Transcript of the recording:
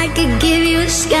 I could give you a sky